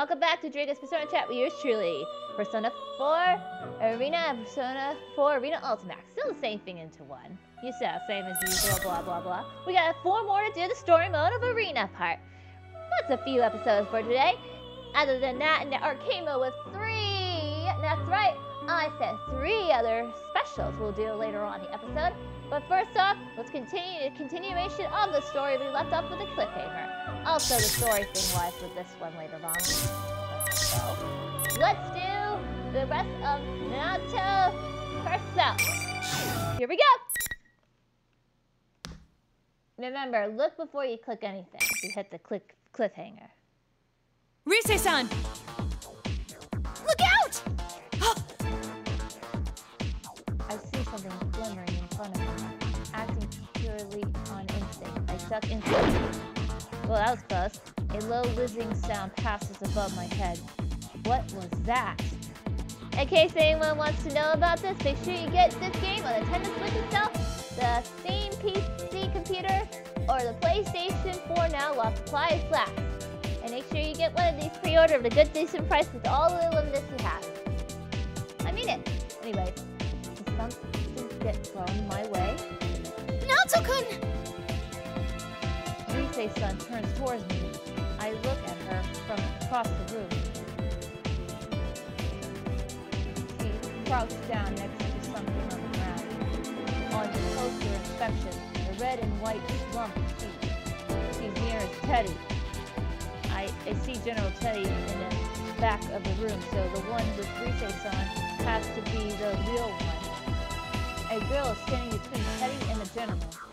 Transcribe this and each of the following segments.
welcome back to Dragon's Persona Chat with yours truly. Persona 4 Arena and Persona 4 Arena Ultimax. Still the same thing into one. You said same as usual, blah blah blah. We got four more to do the story mode of Arena part. That's a few episodes for today. Other than that, and the arcade mode with three. That's right, I said three other specials we'll do later on in the episode. But first off, let's continue the continuation of the story we left off with a cliffhanger. Also, the story thing wise with this one later on. So, let's do the rest of Naoto herself. Here we go. Remember, look before you click anything. You hit the click cliffhanger. Rise-san! Look out! I see something glimmering in front of me, acting purely on instinct. I duck instantly. Well, that was close. A low whizzing sound passes above my head. What was that? In case anyone wants to know about this, make sure you get this game on the Nintendo Switch itself, the Steam PC computer, or the PlayStation 4 now while supplies last. And make sure you get one of these pre-order at a good decent price with all the illuminance you have. I mean it. Anyways, did something get thrown my way? Naoto-kun! Turns towards me. I look at her from across the room. She crouched down next to something on the ground. On closer inspection, the red and white lump sheet. She's near as Teddy. I, I see General Teddy in the back of the room, so the one with Rise-san has to be the real one. A girl is standing between Teddy and the general.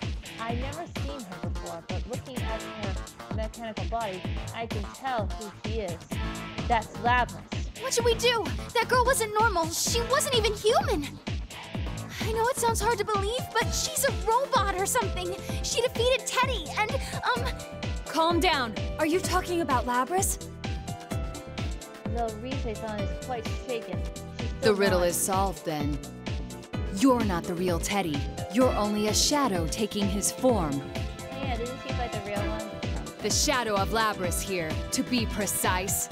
I've never seen her before, but looking at her mechanical body, I can tell who she is. That's Labrys. What should we do? That girl wasn't normal. She wasn't even human. I know it sounds hard to believe, but she's a robot or something. She defeated Teddy and, um... Calm down. Are you talking about Labrys? Though Rise-san is quite shaken, The riddle nods. is solved then. You're not the real Teddy. You're only a shadow taking his form. Yeah, doesn't she like the real one? The shadow of Labrys here, to be precise.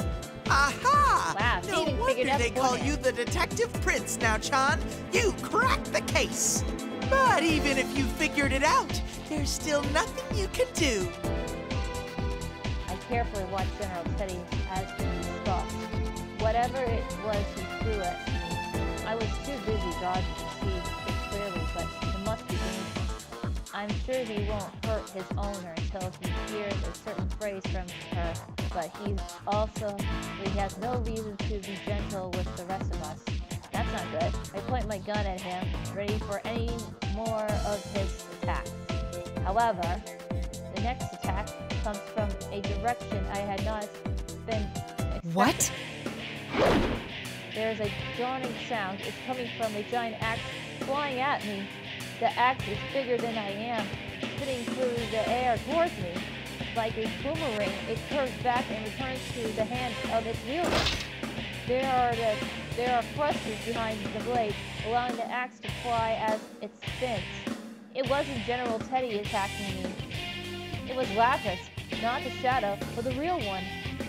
Aha! Wow, no even wonder figured they call you the Detective Prince now, Chan. You cracked the case. But even if you figured it out, there's still nothing you can do. I carefully watched General Teddy as he stalked. Whatever it was he threw at me, I was too busy dodging to see it clearly, but it must be dangerous. I'm sure he won't hurt his owner until he hears a certain phrase from her, but he's also he has no reason to be gentle with the rest of us. That's not good. I point my gun at him, ready for any more of his attacks. However, the next attack comes from a direction I had not been expecting. What? There is a droning sound. It's coming from a giant axe flying at me. The axe is bigger than I am, spitting through the air towards me. Like a boomerang, it curves back and returns to the hand of its wielder. There are the, there are thrusters behind the blade, allowing the axe to fly as it spins. It wasn't General Teddy attacking me. It was Labrys, not the shadow, but the real one.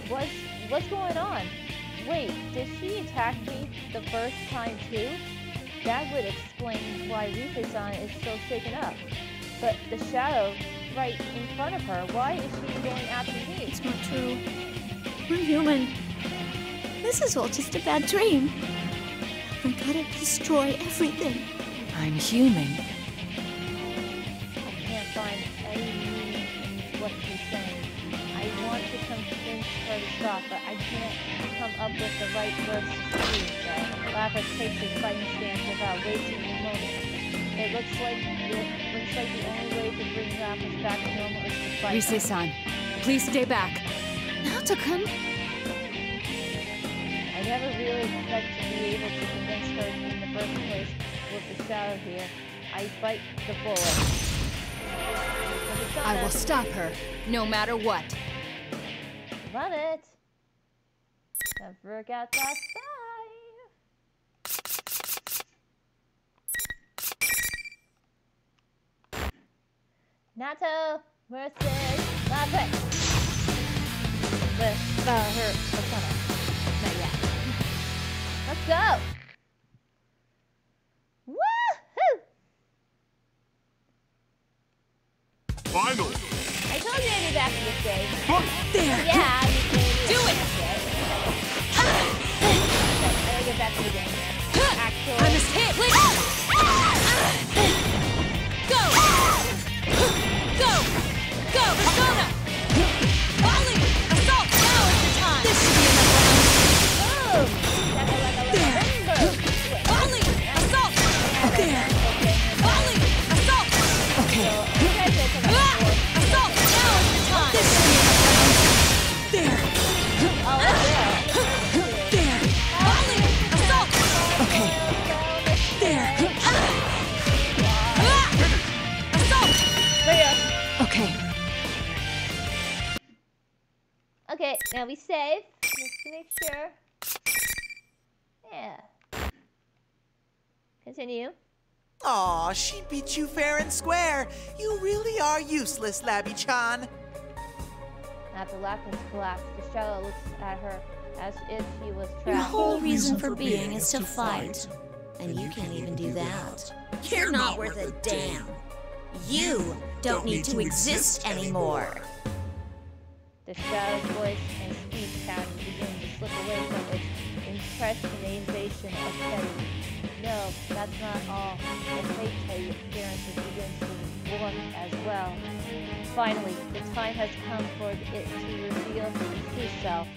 What's what's going on? Wait, did she attack me the first time too? That would explain why Rise-san is so shaken up. But the shadow right in front of her, why is she going after me? It's not true. We're human. This is all just a bad dream. We gotta destroy everything. I'm human. Her but I can't come up with the right words to speak. Uh, Labrys takes his fighting stance without wasting a moment. It looks like the, looks like the only way to bring Labrys back to normal is to fight. her. Rise-san, please stay back. Naoto-kun? I never really expect to be able to convince her in the first place with the shadow here. I bite the bullet. But it's not I will stop her, no matter what. Love it. Don't forget that side. Naoto versus Labrys. The about her persona. Not yet. Let's go! Woohoo! Finally! I told you I'd be back in this game. There! Yeah, Okay, now we save. Just to make sure. Yeah. Continue. Aw, she beat you fair and square. You really are useless, Labby-chan. After Labrys's collapse, the shadow looks at her as if she was Your trapped. whole reason for being is to fight. And you can't even do that. You're not worth a damn. You don't need to exist anymore. The shadow's voice and speech pattern begin to slip away from its impressionization of Teddy. No, that's not all. The fake Teddy appearances begin to warp as well. Finally, the time has come for it to reveal its true self.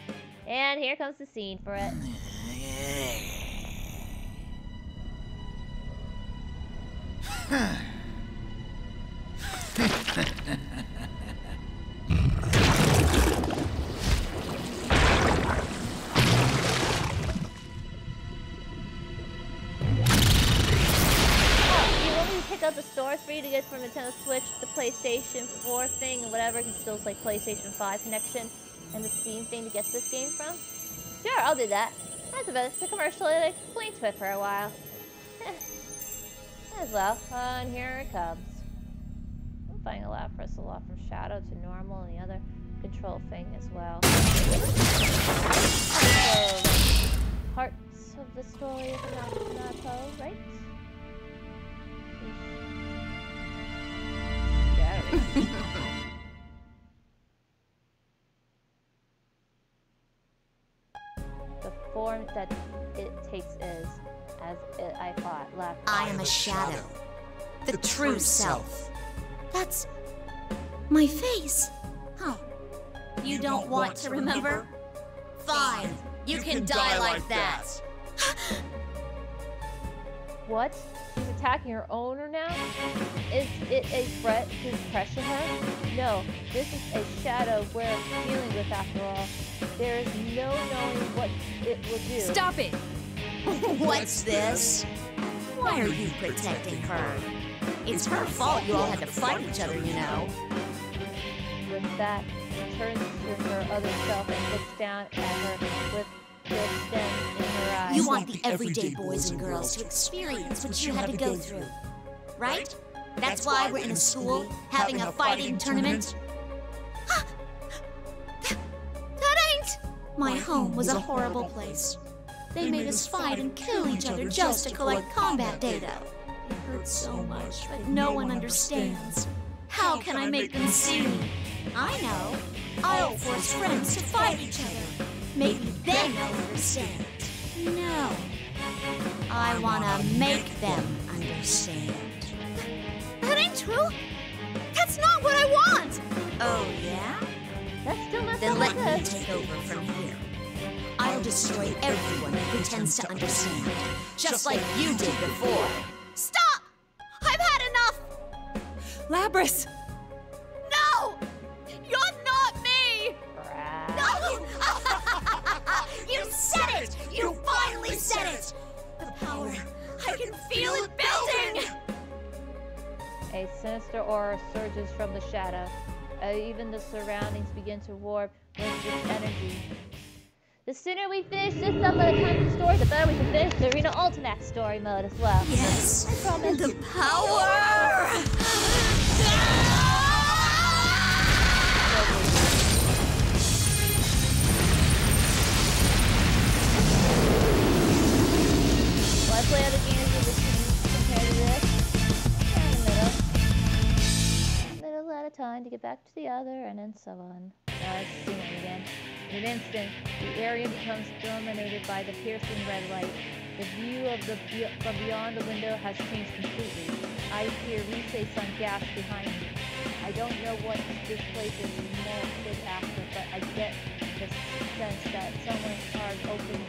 And here comes the scene for it. Oh, the for you to get from Nintendo Switch, the PlayStation 4 thing, and whatever? Can still say PlayStation 5 connection, and the Steam thing to get this game from? Sure, I'll do that. That's about it. It's a commercial that explained to it for a while. As well. And here it comes. I'm finding a lot press a lot from shadow to normal and the other control thing as well. Parts of the story of Napo, right? Scary. the form that it takes is, as it, I thought, left. I am a shadow. The true self. That's my face. Huh. You don't want to remember? Fine. You can die like that. What? She's attacking her owner now? Is it a threat to pressure her? No, this is a shadow we're dealing with after all. There is no knowing what it will do. Stop it! What's this? Why are you protecting her? It's her fault you all had to fight each other, you know. With that, she turns to her other self and looks down at her with disdain in her eyes. You want the everyday boys and girls to experience what you had to go through, right? That's why we're in a school having a fighting tournament. That ain't! My home was a horrible place. They made us fight and kill each other just to collect combat data. It hurts so much, but no one understands. How can I make them see? me? I know. I'll force friends to fight each other. Maybe then they'll understand. No. I wanna make them understand. That ain't true. That's not what I want. Oh, yeah? That's still not Then let me take over from here. I'll destroy everyone who pretends to understand, just like you did before. Stop! I've had enough! Labrys! Power, I can feel it building! A sinister aura surges from the shadow. Uh, even the surroundings begin to warp with its energy. The sooner we finish this up by the time the story, the better we can finish the Arena Ultimax story mode as well. Yes, I promise. the power! play other games with this compared to this. Kind of middle. Little time to get back to the other, and then so on. Now it again. In an instant, the area becomes dominated by the piercing red light. The view of the from beyond the window has changed completely. I hear resets on gas behind me. I don't know what this place is more after, but I get the sense that someone heart opened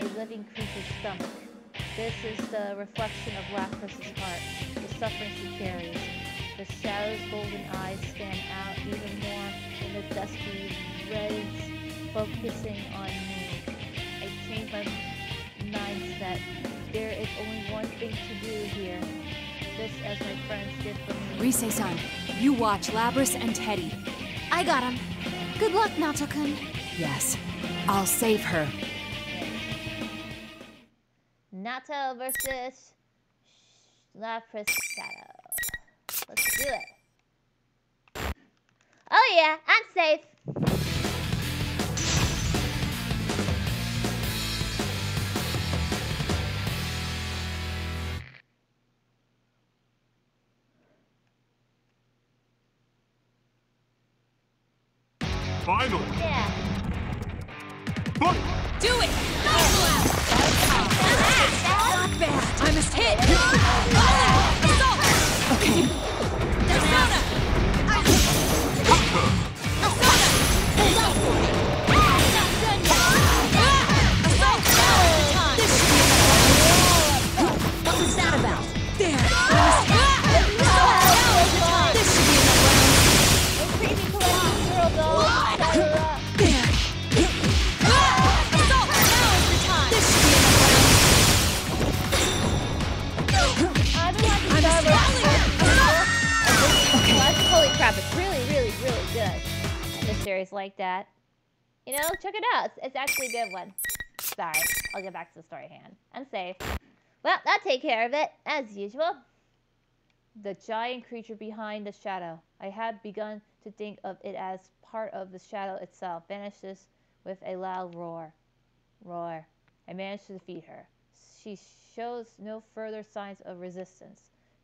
a living creature's stomach. This is the reflection of Labrys' heart, the suffering she carries. The shadow's golden eyes stand out even more in the dusky reds focusing on me. I change my mindset. There is only one thing to do here. This as my friends did for me. Rise-san, you watch Labrys and Teddy. I got him. Good luck, Naoto-kun. Yes, I'll save her. Naoto versus Labrys Shadow. Let's do it. Oh yeah, I'm safe. Final. Yeah. But Do it! Not Hit. Series like that. You know, check it out. It's, actually a good one. Sorry, I'll get back to the story hand. I'm safe. Well, that'll take care of it, as usual. The giant creature behind the shadow. I had begun to think of it as part of the shadow itself. Vanishes with a loud roar. Roar. I managed to defeat her. She shows no further signs of resistance.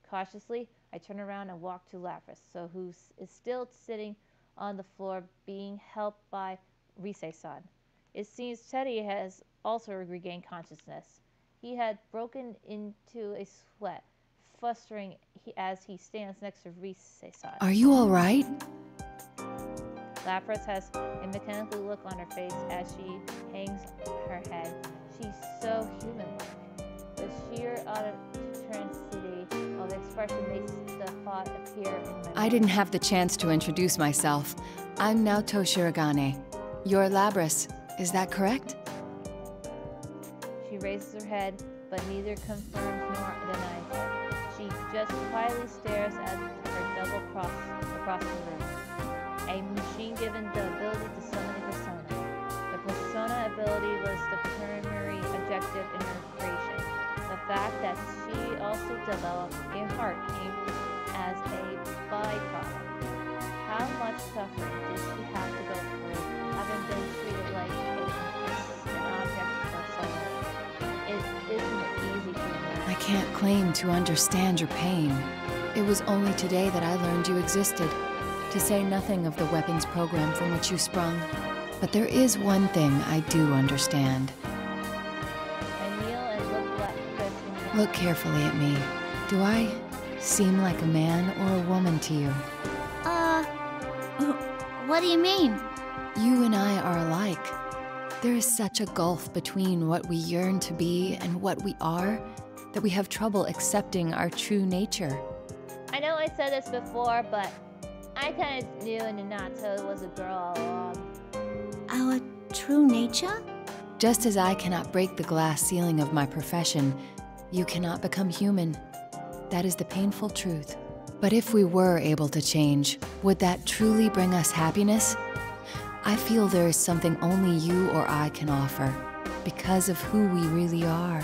Cautiously, I turn around and walk to Labrys, so who is still sitting on the floor being helped by Rise-san. It seems Teddy has also regained consciousness. He had broken into a sweat, flustering as he stands next to Rise-san. Are you all right? Labrys has a mechanical look on her face as she hangs her head. She's so human-like. The sheer authenticity of expression makes the thought appear I didn't have the chance to introduce myself. I'm Naoto Shirogane. You're Labrys, is that correct? She raises her head, but neither confirms nor denies it. She just quietly stares at her double cross across the room. A machine given the ability to summon a persona. The persona ability was the primary objective in her creation. Fact that she also developed a heart came as a byproduct. How much suffering did she have to go through, having been treated like an object of someone? It isn't easy to imagine. I can't claim to understand your pain. It was only today that I learned you existed, to say nothing of the weapons program from which you sprung. But there is one thing I do understand. Look carefully at me. Do I seem like a man or a woman to you? Uh, what do you mean? You and I are alike. There is such a gulf between what we yearn to be and what we are that we have trouble accepting our true nature. I know I said this before, but I kind of knew Nanato was a girl all along. Our true nature? Just as I cannot break the glass ceiling of my profession, you cannot become human. That is the painful truth. But if we were able to change, would that truly bring us happiness? I feel there is something only you or I can offer because of who we really are.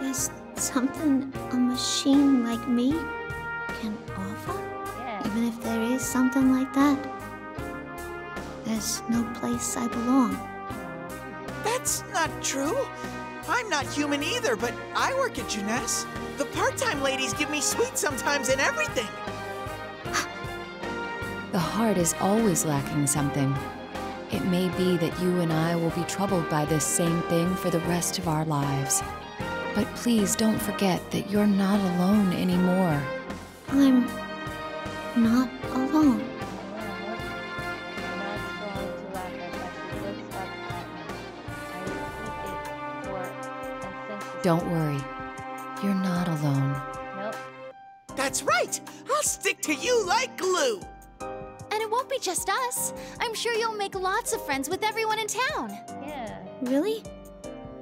There's something a machine like me can offer? Yeah. Even if there is something like that, there's no place I belong. That's not true. I'm not human either, but I work at Junes. The part time ladies give me sweets sometimes and everything. The The heart is always lacking something. It may be that you and I will be troubled by this same thing for the rest of our lives. But please don't forget that you're not alone anymore. I'm not alone. Don't worry. You're not alone. Nope. That's right! I'll stick to you like glue! And it won't be just us. I'm sure you'll make lots of friends with everyone in town. Yeah, Really?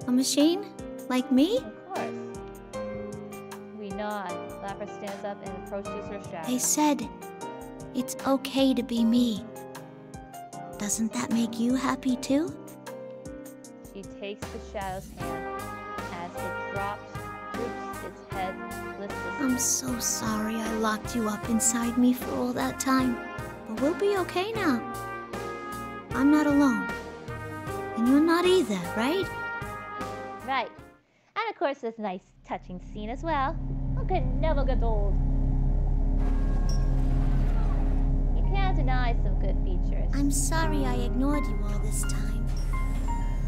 A machine? Like me? of course. We nod. Labrys stands up and approaches her shadow. They said it's okay to be me. Doesn't that make you happy too? She takes the shadow's hand I'm so sorry I locked you up inside me for all that time. But we'll be okay now. I'm not alone. And you're not either, right? Right. And of course, this nice, touching scene as well. Who can never get old? You can't deny some good features. I'm sorry I ignored you all this time.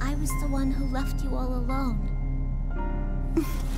I was the one who left you all alone.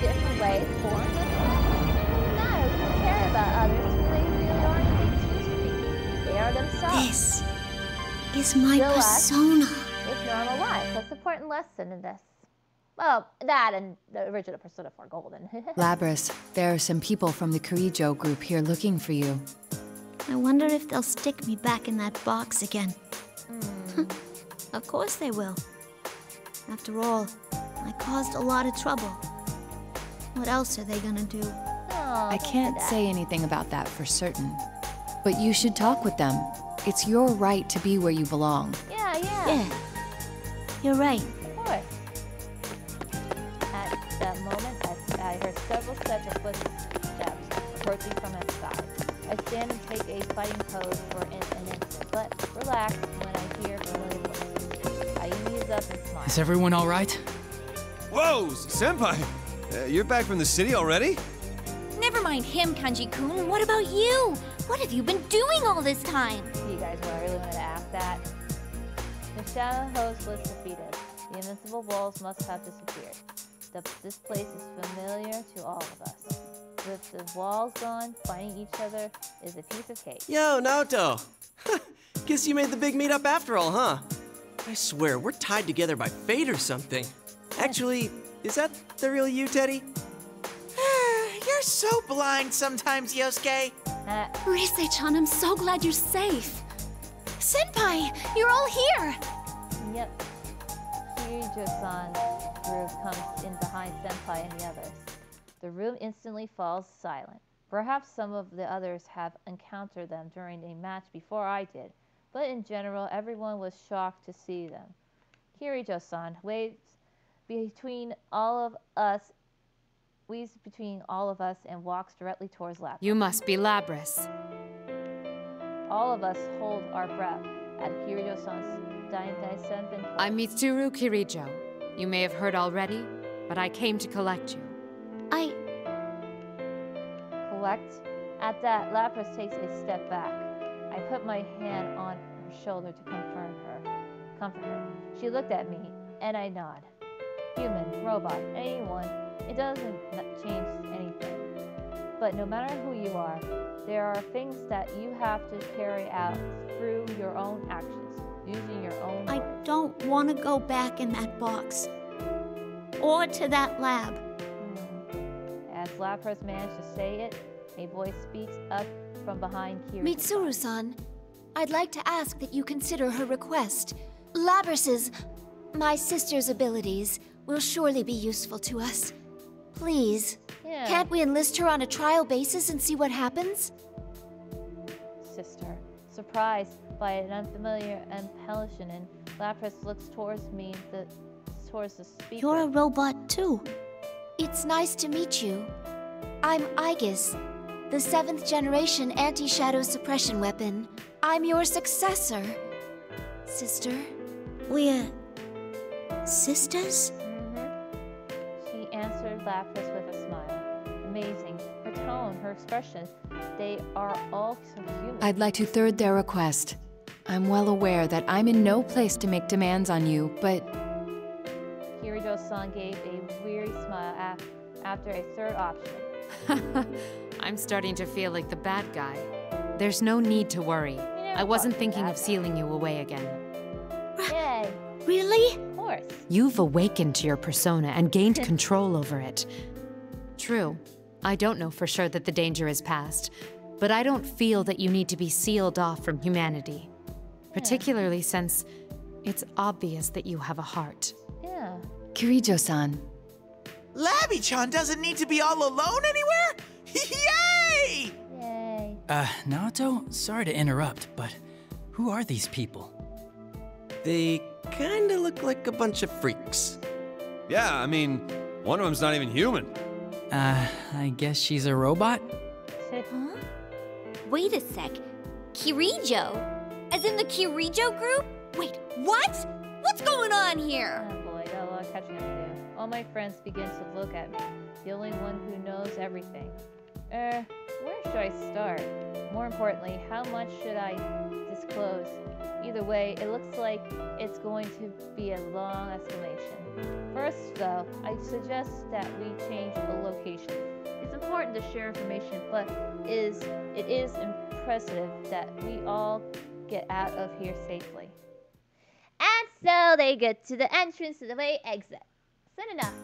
different, different ways, born, that's all. It doesn't matter. We care about others who they really are and they choose to be. They are themselves. This is my Still persona. It's normal life. That's the important lesson in this. Well, that and the original Persona 4 Golden. Labrys, there are some people from the Kirijo group here looking for you. I wonder if they'll stick me back in that box again. Hmm. of course they will. After all, I caused a lot of trouble. What else are they gonna do? Oh, I can't say anything about that for certain. But you should talk with them. It's your right to be where you belong. Yeah, yeah. Yeah, you're right. Of course. At that moment, I, I heard several sets of footsteps approaching from outside. I stand and take a fighting pose for an, an instant, but relax when I hear familiar voices. I ease up and smile. Is everyone all right? Whoa, Senpai! Uh, you're back from the city already? Never mind him, Kanji-kun. What about you? What have you been doing all this time? You guys what I really wanted to ask that. The Shadow Host was defeated. The invincible walls must have disappeared. The, this place is familiar to all of us. With the walls gone, fighting each other is a piece of cake. Yo, Naoto. Guess you made the big meetup after all, huh? I swear, we're tied together by fate or something. Actually, is that the real you, Teddy? You're so blind sometimes, Yosuke. Uh, Rise-chan, I'm so glad you're safe. Senpai, you're all here. yep. Kirijo-san's group comes in behind Senpai and the others. The room instantly falls silent. Perhaps some of the others have encountered them during a match before I did, but in general, everyone was shocked to see them. Kirijo-san waves between all of us, weaves between all of us, and walks directly towards Labrys. You must be Labrys. All of us hold our breath at Kirijo-san's Dainai Senpen. I'm Mitsuru Kirijo. You may have heard already, but I came to collect you. I. collect. At that, Labrys takes a step back. I put my hand on her shoulder to confirm her, comfort her. She looked at me, and I nod. Human, robot, anyone, it doesn't change anything. But no matter who you are, there are things that you have to carry out through your own actions, using your own I words. don't want to go back in that box. Or to that lab. Hmm. As Labrys managed to say it, a voice speaks up from behind Kirijo. Mitsuru-san, I'd like to ask that you consider her request. Labrys's, my sister's abilities, will surely be useful to us. Please, Yeah. can't we enlist her on a trial basis and see what happens? sister. Surprised by an unfamiliar impulsion, and Labrys looks towards me, the towards the speaker. You're a robot too. It's nice to meet you. I'm Aigis, the seventh generation anti shadow suppression weapon. I'm your successor. Sister? We're. Uh, sisters? Her expression, they are all human. I'd like to third their request. I'm well aware that I'm in no place to make demands on you, but Kirijo-san gave a weary smile af- after a third option. I'm starting to feel like the bad guy. There's no need to worry. I wasn't thinking of sealing you away again. Yay! Really? Of course. You've awakened to your persona and gained control over it. True, I don't know for sure that the danger is past, but I don't feel that you need to be sealed off from humanity. Particularly since it's obvious that you have a heart. Yeah. Kirijo-san, Labby-chan doesn't need to be all alone anywhere? Yay! Yay. Uh, Naoto, sorry to interrupt, but who are these people? They kinda look like a bunch of freaks. Yeah, I mean, one of them's not even human. Uh, I guess she's a robot? Huh? Wait a sec. Kirijo? As in the Kirijo group? Wait, what? What's going on here? Oh boy, got a lot of catching up to do. All my friends begin to look at me, the only one who knows everything. Er, where should I start? More importantly, how much should I disclose? Either way, it looks like it's going to be a long explanation. First, though, I suggest that we change the location. It's important to share information, but is it is impressive that we all get out of here safely. And so they get to the entrance to the way exit. Soon enough,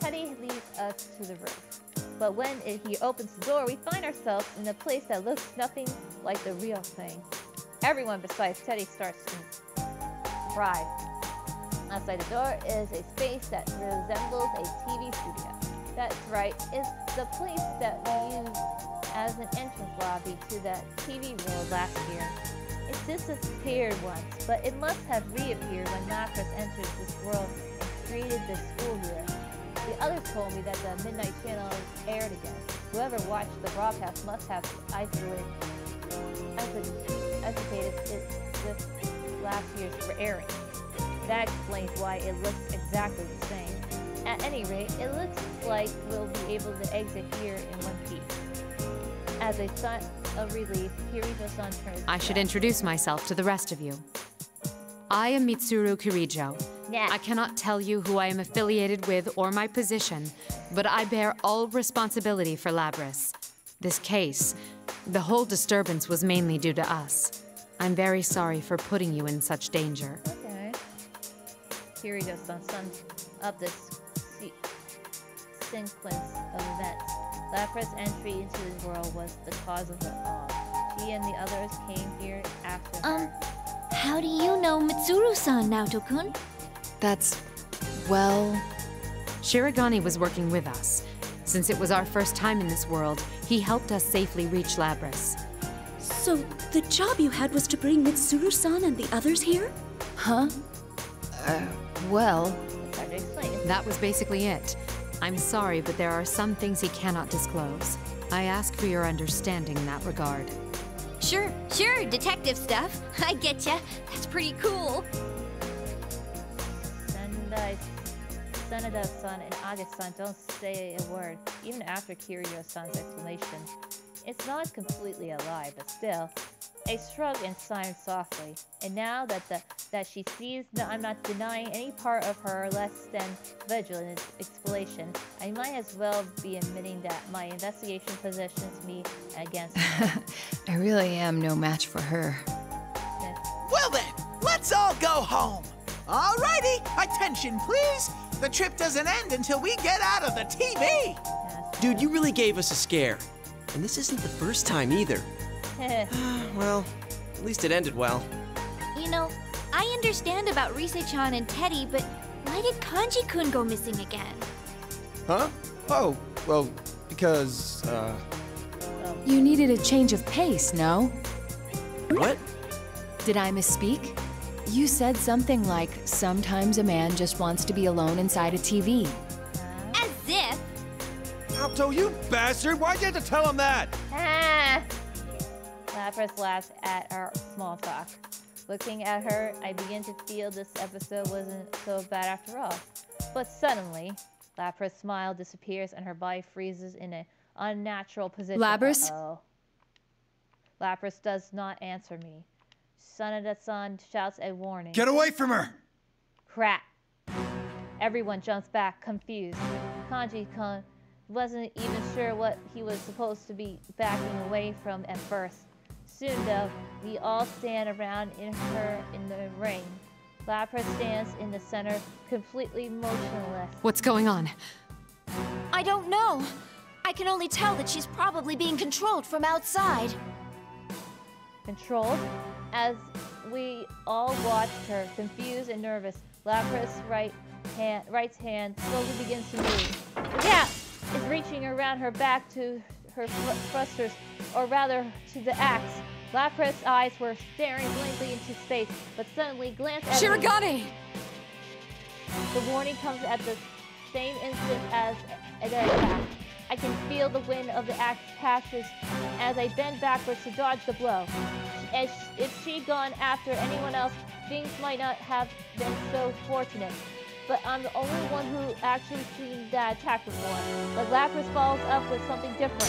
Teddy leads us to the roof. But when he opens the door, we find ourselves in a place that looks nothing like the real thing. Everyone besides Teddy starts to cry. Outside the door is a space that resembles a TV studio. That's right, it's the place that we used as an entrance lobby to that TV world last year. It disappeared once, but it must have reappeared when Labrys entered this world and created this school here. The others told me that the Midnight Channel aired again. Whoever watched the broadcast must have isolated, isolated, it this last year's airing. That explains why it looks exactly the same. At any rate, it looks like we'll be able to exit here in one piece. As a sign of relief, Kirijo-san turns I should introduce myself to the rest of you. I am Mitsuru Kirijo. Yeah. I cannot tell you who I am affiliated with or my position, but I bear all responsibility for Labrys. This case, the whole disturbance was mainly due to us. I'm very sorry for putting you in such danger. Okay. Kirijo-san sums up this se- sequence of events. Labrys' entry into his world was the cause of it all. He and the others came here after Um, her. how do you know Mitsuru-san, Naoto-kun? That's. well. Shirogane was working with us. Since it was our first time in this world, he helped us safely reach Labrys. So, the job you had was to bring Mitsuru-san and the others here? Huh? Uh, well. It's hard to explain. That was basically it. I'm sorry, but there are some things he cannot disclose. I ask for your understanding in that regard. Sure, sure, detective stuff. I get ya. That's pretty cool. Sendai, Sanada-san and Aga-san don't say a word, even after Kirijo-san's explanation. It's not completely a lie, but still. I shrug and sigh softly. And now that the that she sees that I'm not denying any part of her less than vigilant explanation, I might as well be admitting that my investigation positions me against her. I really am no match for her. Well then, let's all go home. Alrighty, attention please. The trip doesn't end until we get out of the TV. Dude, you really gave us a scare. And this isn't the first time either. well, at least it ended well. You know, I understand about Rise-chan and Teddy, but Why did Kanji-kun go missing again? Huh? Oh, well, because, uh... You needed a change of pace, no? What? Did I misspeak? You said something like, sometimes a man just wants to be alone inside a TV. As if. Alto, you bastard! Why'd you have to tell him that? Ah! Labrys laughs at our small talk. Looking at her, I begin to feel this episode wasn't so bad after all. But suddenly, Labrys' smile disappears and her body freezes in an unnatural position. Labrys? Uh-oh. Labrys does not answer me. Sanada-san shouts a warning. Get away from her! Crap. Everyone jumps back, confused. Kanji-kun wasn't even sure what he was supposed to be backing away from at first. Soon, though, we all stand around in her in the ring. Labrys stands in the center, completely motionless. What's going on? I don't know. I can only tell that she's probably being controlled from outside. Controlled? As we all watched her, confused and nervous, Labrys' right hand, right's hand slowly begins to move. Yeah, is reaching around her back to her thr- thrusters, or rather to the axe. Labrys' eyes were staring blankly into space, but suddenly glanced at me. The warning comes at the same instant as the attack. I can feel the wind of the axe passes as I bend backwards to dodge the blow. As if she'd gone after anyone else, things might not have been so fortunate. But I'm the only one who actually seen that attack before. But Labrys follows up with something different.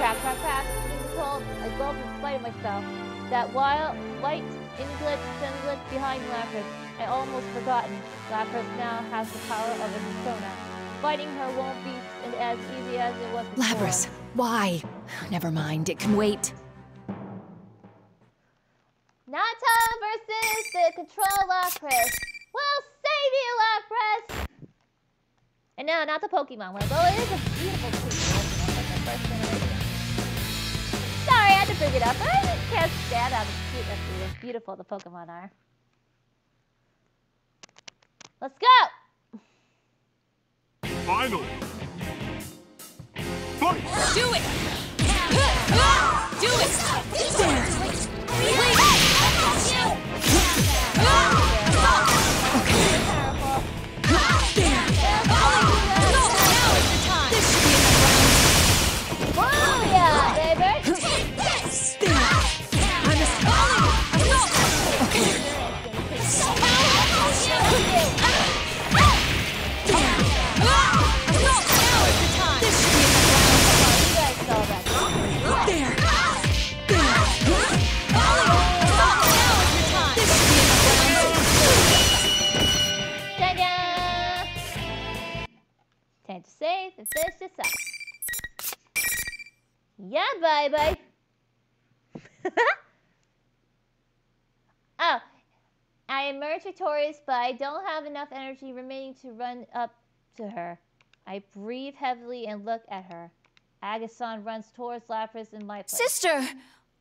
Crack, crack. Being told, I gulped in spite of myself. That while light English semblance behind Labrys, I almost forgotten. Labrys now has the power of a persona. Fighting her won't be as easy as it was before. Labrys, why? Never mind, it can wait. Naoto versus the Control Labrys. We'll save you, Labrys! And no, not the Pokemon one, though it is a beautiful creature. Like the first generation. Sorry, I had to bring it up. I just can't stand how cute beautiful the Pokemon are. Let's go! Finally! Fight! Do it! Do it! Oh emerge but I don't have enough energy remaining to run up to her. I breathe heavily and look at her. Agason runs towards Labrys in my place. Sister,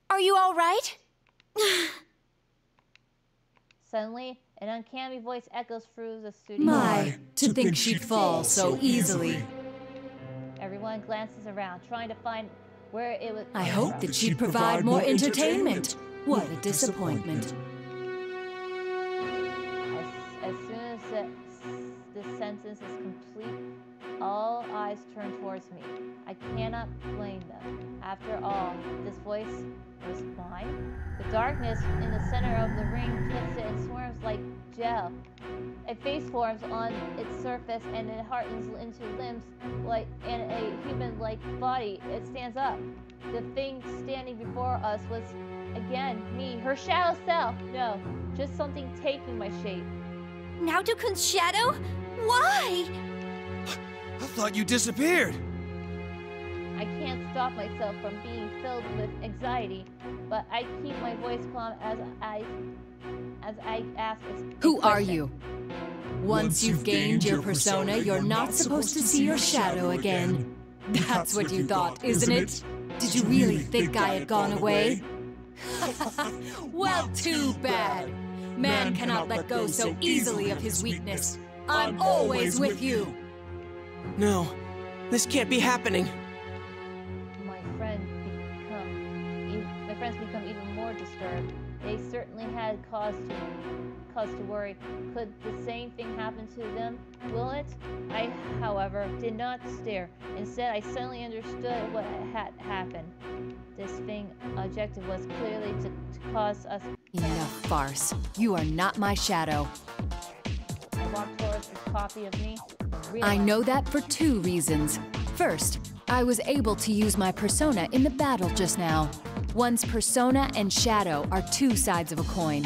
are you all right? Suddenly, an uncanny voice echoes through the studio. My, to think she'd fall so easily. Everyone glances around, trying to find where it was. I hope that she'd provide more entertainment. What a disappointment. Sentence is complete, all eyes turn towards me. I cannot blame them. After all, this voice was mine. The darkness in the center of the ring twisted and swarms like gel. A face forms on its surface and it hardens into limbs like in a human-like body. It stands up. The thing standing before us was again me, her shadow self. No, just something taking my shape. Naoto-kun's shadow? Why? I thought you disappeared. I can't stop myself from being filled with anxiety, but I keep my voice calm as I as I ask a Who are you? Once you've gained your persona, you're not supposed to see your shadow again. That's what you thought, isn't it? Did you really think I had gone away? well, too bad. Man cannot let go so easily of his weakness. I'm always with you. No, this can't be happening. My friend become, e- my friends become even more disturbed. They certainly had cause to, cause to worry. Could the same thing happen to them? Will it? I, however, did not stare. Instead, I suddenly understood what had happened. This thing objective was clearly to, to cause us. Enough farce. You are not my shadow. I walked towards this copy of me. I know that for two reasons. First, I was able to use my persona in the battle just now. One's persona and shadow are two sides of a coin.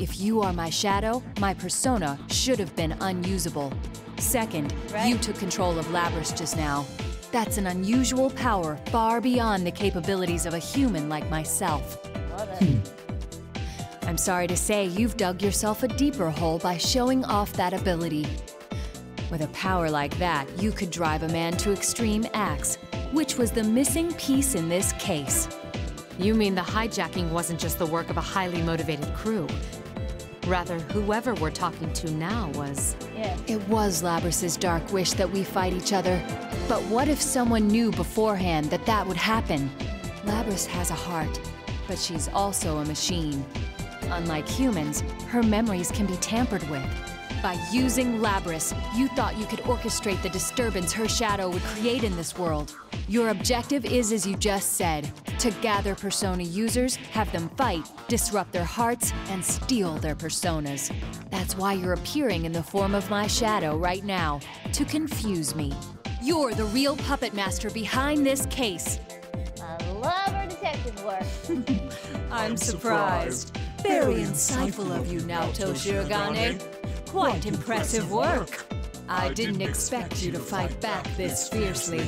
If you are my shadow, my persona should have been unusable. Second, you took control of Labrys just now. That's an unusual power far beyond the capabilities of a human like myself. I'm sorry to say you've dug yourself a deeper hole by showing off that ability. With a power like that, you could drive a man to extreme acts, which was the missing piece in this case. You mean the hijacking wasn't just the work of a highly motivated crew? Rather, whoever we're talking to now was. Yeah. It was Labrys's dark wish that we fight each other. But what if someone knew beforehand that that would happen? Labrys has a heart, but she's also a machine. Unlike humans, her memories can be tampered with. By using Labrys, you thought you could orchestrate the disturbance her shadow would create in this world. Your objective is, as you just said, to gather Persona users, have them fight, disrupt their hearts, and steal their personas. That's why you're appearing in the form of my shadow right now, to confuse me. You're the real puppet master behind this case. I love our detective work. I'm surprised. Very insightful of you, Naoto Shirogane. Quite impressive work. I didn't expect you to fight back this fiercely.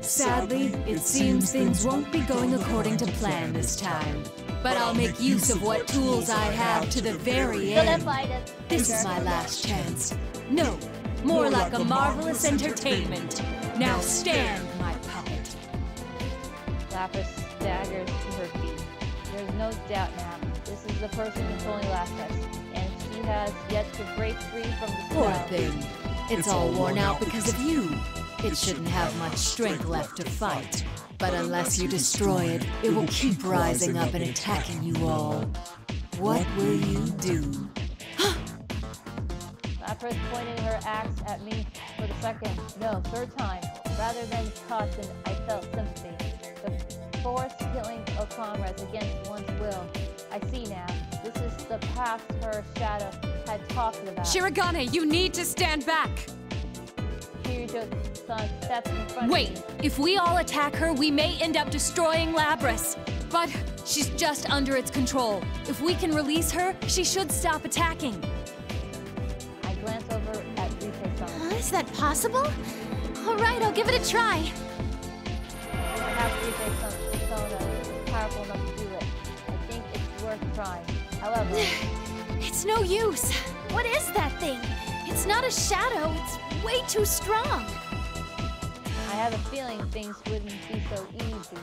Sadly, it seems things won't be going according to plan this time. But I'll make use of what tools I have to the very end. This is my last chance. No, more like a marvelous entertainment. Now stand, my puppet. Labrys staggers to her feet. There's no doubt now. This is the person controlling Labrys, and she has yet to break free from the Poor spell. thing. It's all worn out because of you. It shouldn't have much strength left to fight. But unless you destroy it, it will keep rising up and attacking you all. What will you do? Labrys pointed her axe at me for the second, no, third time. Rather than caution, I felt sympathy. The forced killing of comrades against one's will. I see now. This is the path her shadow had talked about. Shirogane, you need to stand back! Kirijo-san steps in front Wait, if we all attack her, we may end up destroying Labrys. But she's just under its control. If we can release her, she should stop attacking. I glance over at Rise-san. Uh, is that possible? All right, I'll give it a try. Perhaps is powerful enough trying. However, It's no use. What is that thing? It's not a shadow. It's way too strong. I have a feeling things wouldn't be so easy.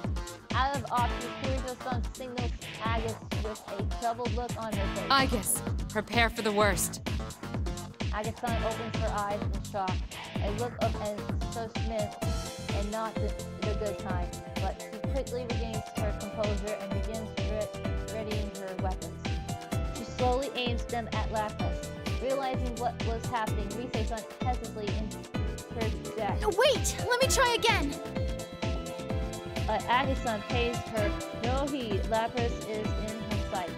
Out of option, Kirijo-san signals Aigis with a troubled look on her face. Aigis, prepare for the worst. Aigis-san opens her eyes in shock. A look of Smith and not the, the good kind. But she quickly regains her composure and begins re- readying her weapons. She slowly aims them at Labrys. Realizing what was happening, Rise-san hesitantly interjects. No, wait! Let me try again. But Aigis-san pays her no heed. Labrys is in her sight.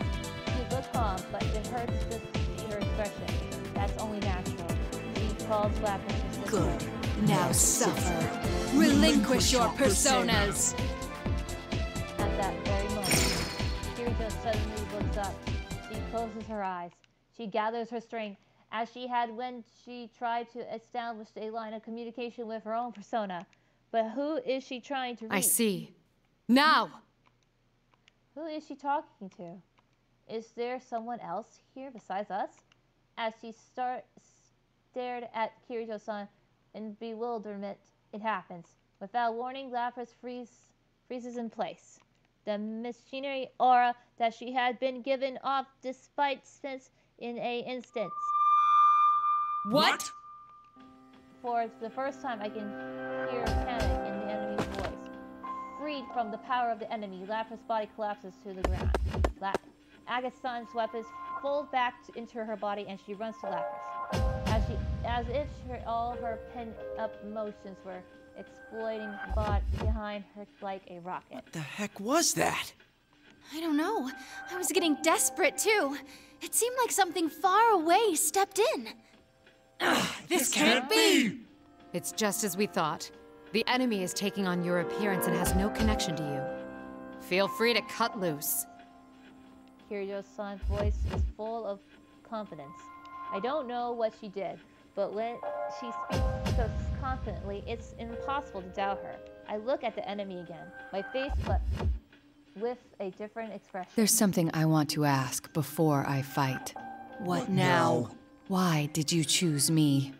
She looks calm, but it hurts to see her expression. That's only natural. She calls Labrys her. Good. Now suffer. Relinquish your personas. Suddenly looks up. She closes her eyes. She gathers her strength, as she had when she tried to establish a line of communication with her own persona. But who is she trying to reach? I see. Now! Who is she talking to? Is there someone else here besides us? As she start, stared at Kirijo-san in bewilderment, it happens. Without warning, Labrys freeze, freezes in place. The machinery aura that she had been given off despite Smith's in a instant. What? For the first time, I can hear panic in the enemy's voice. Freed from the power of the enemy, Labrys' body collapses to the ground. La- Aigis-san's weapons fold back into her body, and she runs to Labrys, as she, as if her, all her pent-up emotions were exploding bot behind her like a rocket. What the heck was that? I don't know. I was getting desperate too. It seemed like something far away stepped in. This can't be! It's just as we thought. The enemy is taking on your appearance and has no connection to you. Feel free to cut loose. Kirijo-san's voice is full of confidence. I don't know what she did, but when she speaks so confidently, it's impossible to doubt her. I look at the enemy again, my face but with a different expression. There's something I want to ask before I fight. What now? Why did you choose me?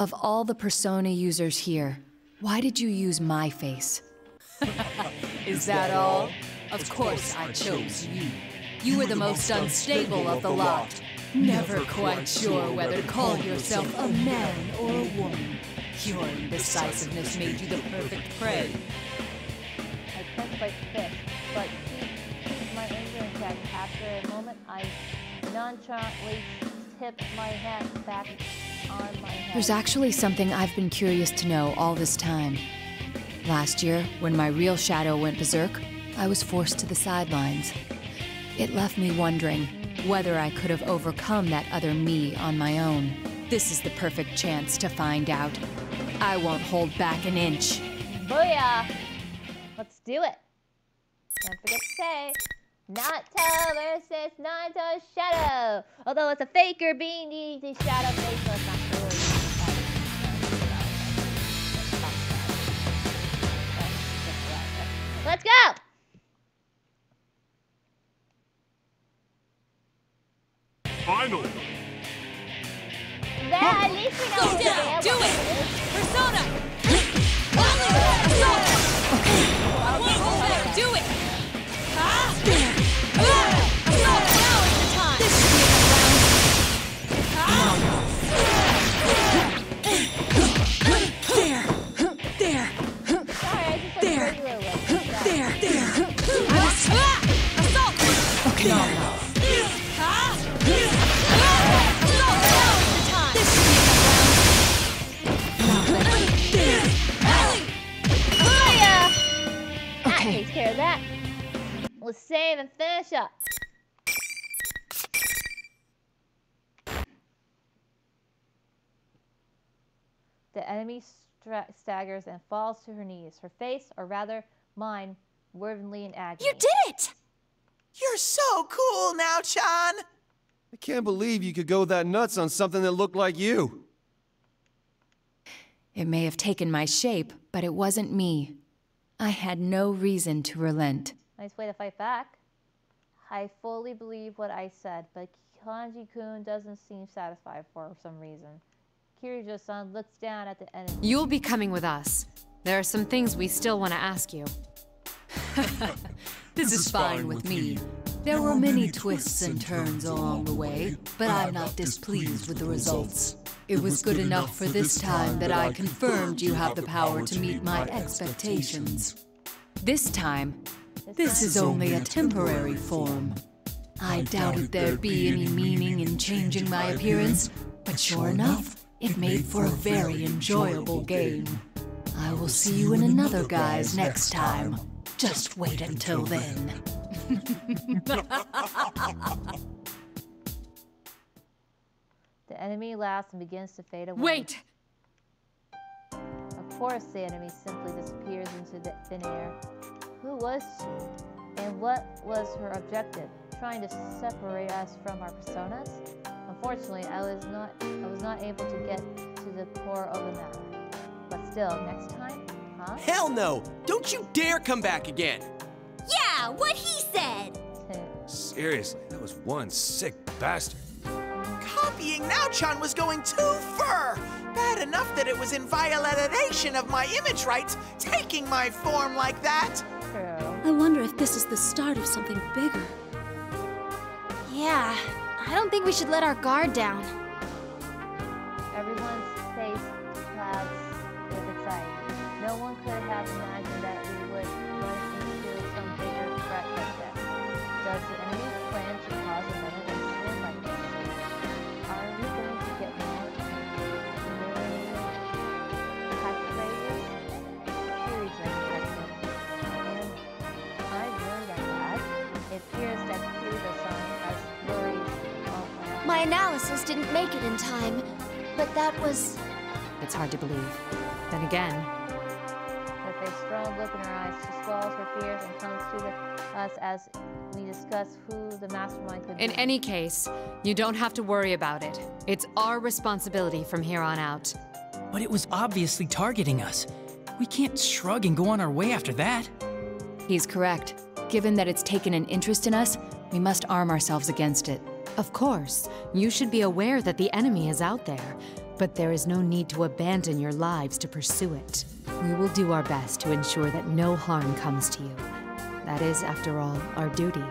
Of all the Persona users here, why did you use my face? Is that all? Of course I chose you. You were the most unstable of the lot. Never quite sure whether to call yourself a man or a woman. Your indecisiveness made you the perfect prey. I clenched my fist, but keep my anger in check. After a moment, I nonchalantly tipped my hat back on my head. There's actually something I've been curious to know all this time. Last year, when my real shadow went berserk, I was forced to the sidelines. It left me wondering whether I could have overcome that other me on my own. This is the perfect chance to find out. I won't hold back an inch. Booyah! Let's do it. Don't forget to say, Naoto versus Naoto Shadow. Although it's a faker being the, the Shadow face, so it's not really. Let's go! Final. Go down! Do it! Persona! Let's save and finish up. The enemy staggers and falls to her knees, her face, or rather mine, fervently in agony. You did it! You're so cool now, Chan! I can't believe you could go that nuts on something that looked like you. It may have taken my shape, but it wasn't me. I had no reason to relent. Nice way to fight back. I fully believe what I said, but Kanji-kun doesn't seem satisfied for some reason. Kirijo-san looks down at the enemy. You'll be coming with us. There are some things we still want to ask you. This is fine with me. There were many twists and turns along the way, but I'm not displeased with the results. It was good enough for this time that I confirmed you have the power to meet my expectations. This time, this is only a temporary form. I doubted there'd be any meaning in changing my appearance, but sure enough, it made for a very enjoyable game. I will see you in another guise next time. Just wait until then. The enemy laughs and begins to fade away. Wait! Of course, the enemy simply disappears into the thin air. Who was she? And what was her objective? Trying to separate us from our personas? Unfortunately, I was not I was not able to get to the core of the matter. But still, next time, huh? Hell no! Don't you dare come back again! Yeah, what he said! Seriously, that was one sick bastard. Copying Now-chan was going too far! Bad enough that it was in violation of my image rights, taking my form like that! I wonder if this is the start of something bigger. Yeah, I don't think we should let our guard down. Everyone's face clouds with anxiety. No one could have imagined that we would run into some bigger threat like this. Does the My analysis didn't make it in time, but that was. It's hard to believe. Then again, with a strong look in her eyes, she swallows her fears and comes to the, us as we discuss who the mastermind could in be. any case, you don't have to worry about it. It's our responsibility from here on out. But it was obviously targeting us. We can't shrug and go on our way after that. He's correct. Given that it's taken an interest in us, we must arm ourselves against it. Of course, you should be aware that the enemy is out there, but there is no need to abandon your lives to pursue it. We will do our best to ensure that no harm comes to you. That is, after all, our duty.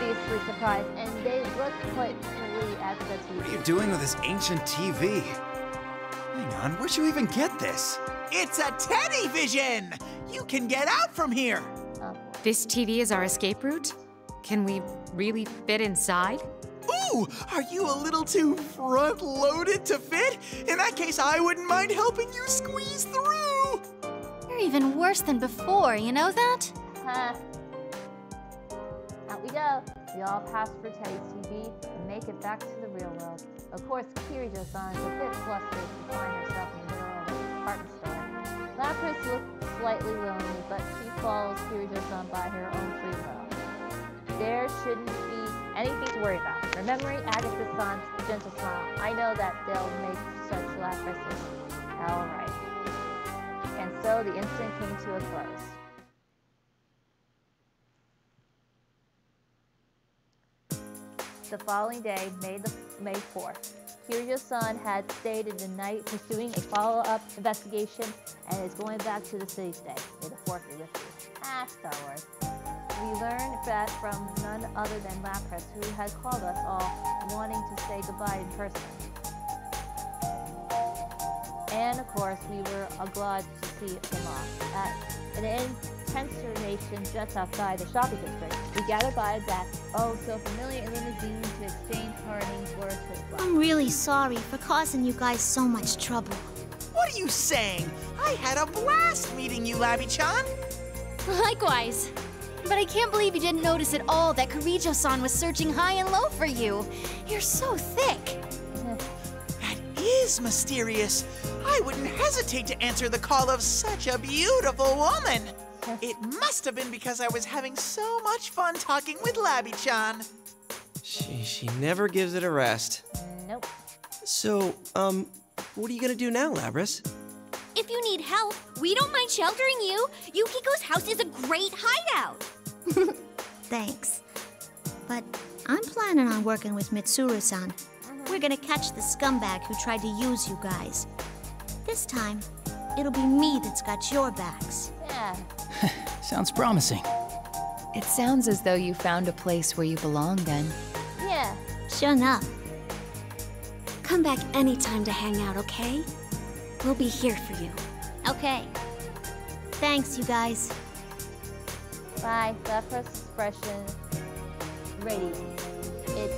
Obviously surprised, and they looked quite fully at the TV. What are you doing with this ancient TV? Hang on, where'd you even get this? It's a teddy vision! You can get out from here! Oh. This TV is our escape route? Can we really fit inside? Ooh, are you a little too front loaded to fit? In that case, I wouldn't mind helping you squeeze through! You're even worse than before, you know that? Huh. Out we go. We all pass for Teddie's TV and make it back to the real world. Of course, Kirijo-san is a bit flustered to find herself in the middle of a department store. Labrys looks slightly lonely, but she follows Kirijo-san by her own free will. There shouldn't be anything to worry about. Remembering Aigis-san's gentle smile, I know that they'll make such Laprases all right. And so the incident came to a close. The following day, May the May 4th, Kirijo-san had stayed in the night pursuing a follow-up investigation and is going back to the city today. May the 4th be with you. Ah, Star Wars. We learned that from none other than Labrys, who had called us all wanting to say goodbye in person. And of course, we were glad to see him off. At an intensation just outside the shopping district, we gathered by a that oh so familiar limousine to exchange parting words with I'm really sorry for causing you guys so much trouble. What are you saying? I had a blast meeting you, Labby-chan! Likewise. But I can't believe you didn't notice at all that Kirijo-san was searching high and low for you. You're so thick. That is mysterious. I wouldn't hesitate to answer the call of such a beautiful woman. It must have been because I was having so much fun talking with Labby-chan. She, she never gives it a rest. Nope. So, um, what are you gonna do now, Labrys? If you need help, we don't mind sheltering you. Yukiko's house is a great hideout. Thanks. But I'm planning on working with Mitsuru-san. We're gonna catch the scumbag who tried to use you guys. This time, it'll be me that's got your backs. Yeah. Sounds promising. It sounds as though you found a place where you belong then. Yeah. Sure enough. Come back anytime to hang out, okay? We'll be here for you. Okay. Thanks, you guys. Bye. Labrys expression radiant. It.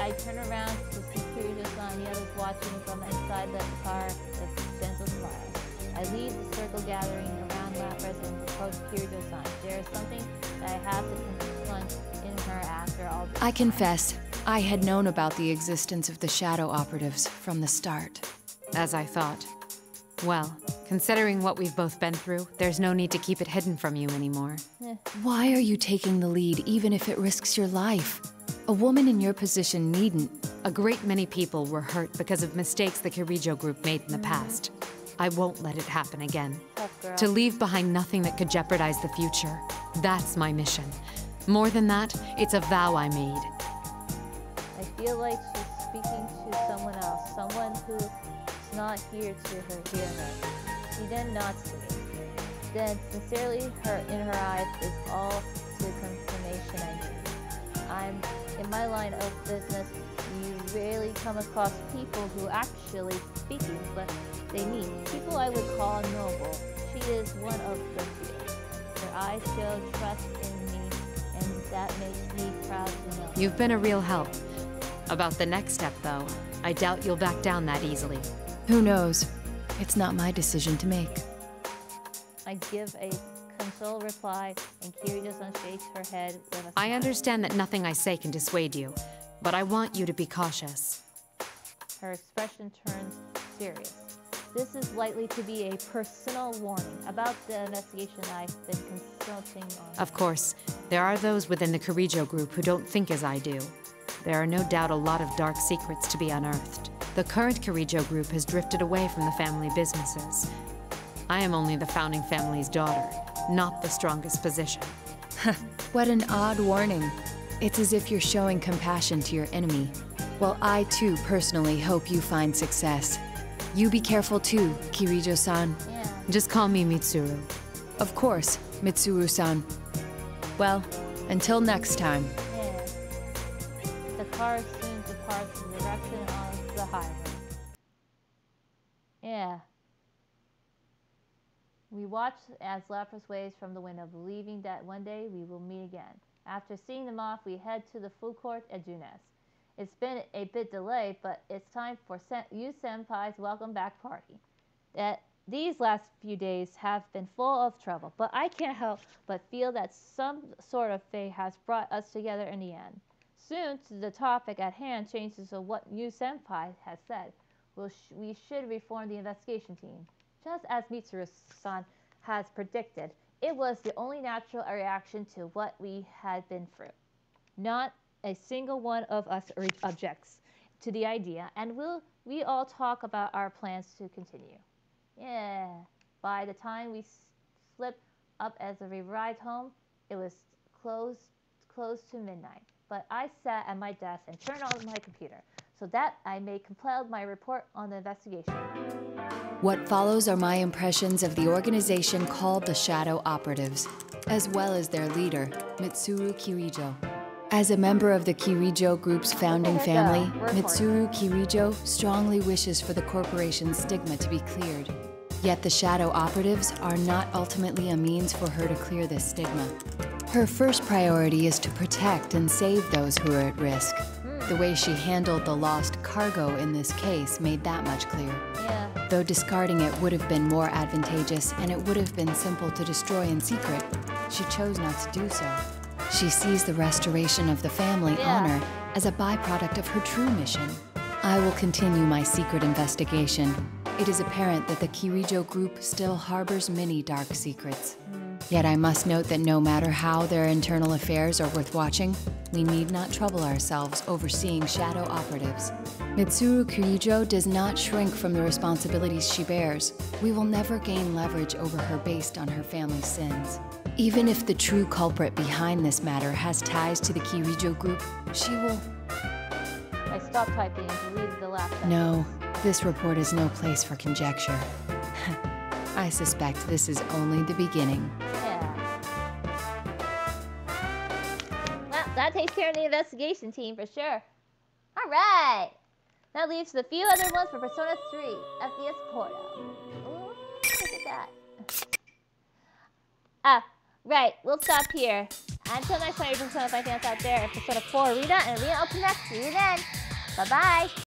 I turn around to see Kirijo-san and the others watching from inside the car with gentle smiles. I leave the circle gathering around Labrys and approach Kirijo-san. There is something that I have to confront in her after all this I confess, I had known about the existence of the Shadow Operatives from the start. As I thought. Well, considering what we've both been through, there's no need to keep it hidden from you anymore. Eh. Why are you taking the lead even if it risks your life? A woman in your position needn't. A great many people were hurt because of mistakes the Kirijo group made in the past. I won't let it happen again. Oh, to leave behind nothing that could jeopardize the future. That's my mission. More than that, it's a vow I made. I feel like she's speaking to someone else, someone who's not here to her hear her. She then nods to me. Then, sincerely, her in her eyes is all the confirmation I need. I'm in my line of business. You rarely come across people who actually speaking, but they mean people I would call noble. She is one of the few. Her eyes show trust in me, and that makes me proud to know. You've been a real help. About the next step, though, I doubt you'll back down that easily. Who knows? It's not my decision to make. I give a console reply, and Kirijo-san shakes her head I understand that nothing I say can dissuade you, but I want you to be cautious. Her expression turns serious. This is likely to be a personal warning about the investigation I've been consulting on. Of course, there are those within the Kirijo group who don't think as I do. There are no doubt a lot of dark secrets to be unearthed. The current Kirijo group has drifted away from the family businesses. I am only the founding family's daughter, not the strongest position. What an odd warning. It's as if you're showing compassion to your enemy. Well, I too personally hope you find success. You be careful too, Kirijo-san. Just call me Mitsuru. Of course, Mitsuru-san. Well, until next time. Yeah. The car Watch as Labrys waves from the window, believing that one day we will meet again. After seeing them off, we head to the food court at Junes. It's been a bit delayed, but it's time for Sen- you Senpai's welcome back party. That these last few days have been full of trouble, but I can't help but feel that some sort of fate has brought us together in the end. Soon, the topic at hand changes to what Yu Senpai has said. We'll sh- we should reform the investigation team. Just as Mitsuru-san has predicted, it was the only natural reaction to what we had been through. Not a single one of us objects to the idea, and we'll, we all talk about our plans to continue. Yeah. By the time we slipped up as we arrived home, it was close close to midnight. But I sat at my desk and turned on my computer so that I may compile my report on the investigation. What follows are my impressions of the organization called the Shadow Operatives, as well as their leader, Mitsuru Kirijo. As a member of the Kirijo Group's founding family, Mitsuru Kirijo strongly wishes for the corporation's stigma to be cleared. Yet the Shadow Operatives are not ultimately a means for her to clear this stigma. Her first priority is to protect and save those who are at risk. The way she handled the lost cargo in this case made that much clear. Yeah. Though discarding it would have been more advantageous and it would have been simple to destroy in secret, she chose not to do so. She sees the restoration of the family Yeah. honor as a byproduct of her true mission. I will continue my secret investigation. It is apparent that the Kirijo group still harbors many dark secrets. Yet I must note that no matter how their internal affairs are worth watching, we need not trouble ourselves overseeing shadow operatives. Mitsuru Kirijo does not shrink from the responsibilities she bears. We will never gain leverage over her based on her family's sins. Even if the true culprit behind this matter has ties to the Kirijo group, she will. I stopped typing and deleted the last. No, this report is no place for conjecture. I suspect this is only the beginning. Yeah. Well, that takes care of the investigation team for sure. All right. That leaves the few other ones for Persona 3, FPS Portal. Ooh, look at that. Ah, right. We'll stop here. Until next time, your Persona 5 fans out there, Persona 4 Arena and Arena Open next. See you then. Bye-bye.